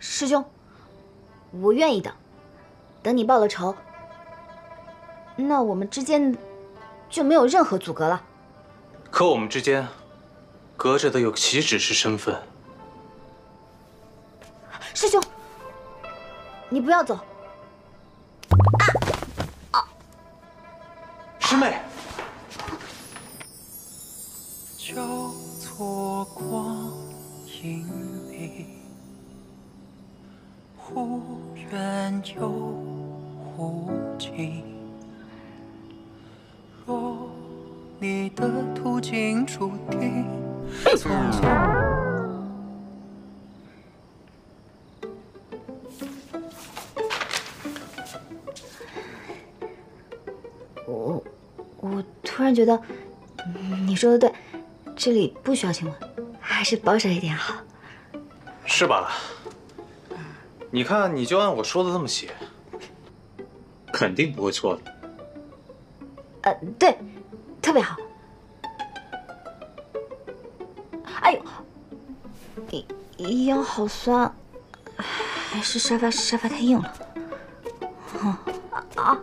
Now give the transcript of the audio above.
师兄，我愿意的。等你报了仇，那我们之间就没有任何阻隔了。可我们之间隔着的又岂止是身份？师兄，你不要走。啊！师妹。交错光阴里，忽远又忽近。若你的途径注定匆匆。我我突然觉得你说的对，这里不需要亲吻，还是保守一点好。是吧？你看，你就按我说的这么写，肯定不会错的。呃，对，特别好。哎呦，腰好酸，还是沙发沙发太硬了。啊啊！